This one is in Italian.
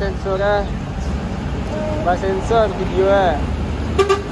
Vai lo yung sensor ah. Video.